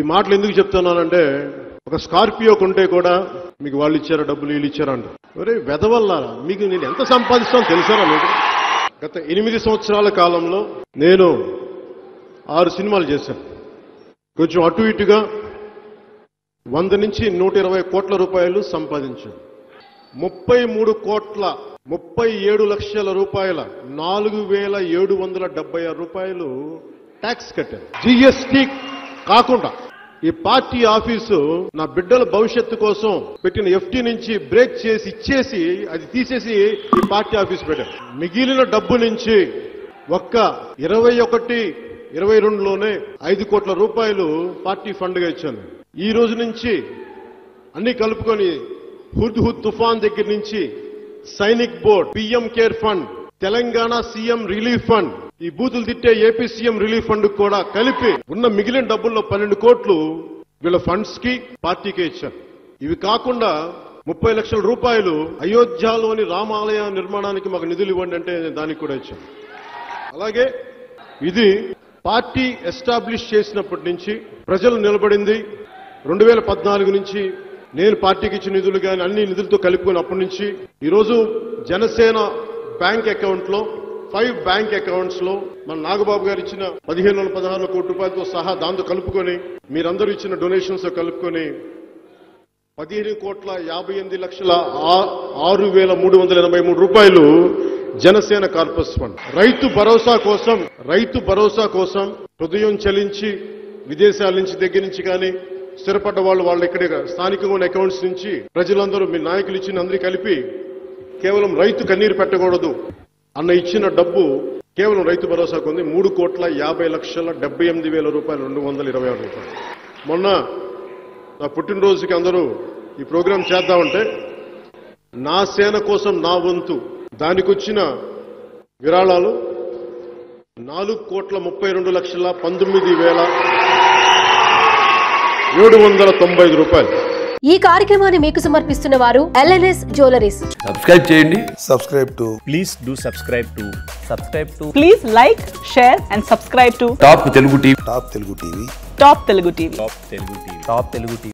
ఈ మాటలు ఎందుకు చెప్తున్నానంటే ఒక స్కార్పియో కొంటే కూడా మీకు వాళ్ళు ఇచ్చారా డబ్బులు వీళ్ళు ఇచ్చారా అంట ఒరే వెదవల్ల మీకు నేను ఎంత సంపాదిస్తానో తెలుసారా మీకు? గత ఎనిమిది సంవత్సరాల కాలంలో నేను ఆరు సినిమాలు చేశాను. కొంచెం అటు ఇటుగా వంద నుంచి నూట ఇరవై కోట్ల రూపాయలు సంపాదించాను. ముప్పై మూడు కోట్ల ముప్పై ఏడు లక్షల రూపాయల నాలుగు వేల ఏడు వందల డెబ్బై ఆరు రూపాయలు ట్యాక్స్ కట్టాను. జిఎస్టి కాకుండా ఈ పార్టీ ఆఫీసు నా బిడ్డల భవిష్యత్తు కోసం పెట్టిన ఎఫ్టీ నుంచి బ్రేక్ చేసి ఇచ్చేసి అది తీసేసి ఈ పార్టీ ఆఫీస్ పెట్టాను. మిగిలిన డబ్బు నుంచి ఒక్క ఇరవై ఒకటి ఇరవై రెండులోనే ఐదు కోట్ల రూపాయలు పార్టీ ఫండ్గా ఇచ్చాను. ఈ రోజు నుంచి అన్ని కలుపుకొని హుద్ హుద్ తుఫాన్ దగ్గర నుంచి Sainik board PM care fund Telangana CM relief fund ఈ బూతులు తిట్టే ఏపీ సీఎం రిలీఫ్ ఫండ్ కూడా కలిపి ఉన్న మిగిలిన డబ్బుల్లో పన్నెండు కోట్లు వీళ్ళ ఫండ్స్కి పార్టీకే ఇచ్చారు. ఇవి కాకుండా ముప్పై లక్షల రూపాయలు అయోధ్యలోని రామాలయ నిర్మాణానికి మాకు నిధులు ఇవ్వండి అంటే దానికి కూడా ఇచ్చాను. అలాగే ఇది పార్టీ ఎస్టాబ్లిష్ చేసినప్పటి నుంచి ప్రజలు నిలబడింది. రెండు వేల పద్నాలుగు నుంచి నేను పార్టీకి ఇచ్చిన నిధులు కానీ అన్ని నిధులతో కలుపుకున్నప్పటి నుంచి ఈరోజు జనసేన బ్యాంక్ అకౌంట్లో లో ఫైవ్ బ్యాంక్ అకౌంట్స్లో మన నాగబాబు గారు ఇచ్చిన పదిహేను వందల పదహారు కోటి రూపాయలతో సహా దాంతో కలుపుకొని మీరందరూ ఇచ్చిన డొనేషన్స్తో కలుపుకొని పదిహేను కోట్ల యాభై ఎనిమిది లక్షల ఆ- ఆరు వేల మూడు వందల ఎనభై మూడు రూపాయలు జనసేన కార్పస్ ఫండ్. రైతు భరోసా కోసం రైతు భరోసా కోసం హృదయం చలించి విదేశాల నుంచి దగ్గర నుంచి కానీ స్థిరపడ్డ వాళ్ళు వాళ్ళు ఇక్కడ స్థానికంగా ఉన్న అకౌంట్స్ నుంచి ప్రజలందరూ మీ నాయకులు ఇచ్చిన అందరికీ కలిపి కేవలం రైతు కన్నీరు పెట్టకూడదు. అన్న ఇచ్చిన డబ్బు కేవలం రైతు భరోసాకు ఉంది మూడు కోట్ల యాభై లక్షల డెబ్బై ఎనిమిది వేల రూపాయలు రెండు వందల ఇరవై ఆరు రూపాయలు. మొన్న నా పుట్టినరోజుకి అందరూ ఈ ప్రోగ్రాం చేద్దామంటే నా సేన కోసం నా వంతు దానికి వచ్చిన విరాళాలు నాలుగు కోట్ల ముప్పై రెండు లక్షల పంతొమ్మిది వేల ఏడు వందల తొంభై ఐదు రూపాయలు. ఈ కార్యక్రమాన్ని మీకు సమర్పిస్తున్న వారు ఎల్ఎన్ఎస్ జ్యువెలరీస్ సబ్స్క్రైబ్ చేయండి. Subscribe to please do subscribe to subscribe to please like share and subscribe to top Telugu TV top Telugu TV top Telugu TV top Telugu TV top Telugu